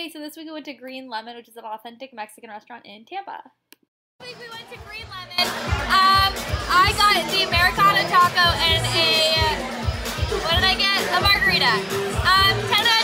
Yay! so this week we went to Green Lemon, which is an authentic Mexican restaurant in Tampa. This week we went to Green Lemon. Um, I got the Americano taco and a, what did I get? A margarita. Um,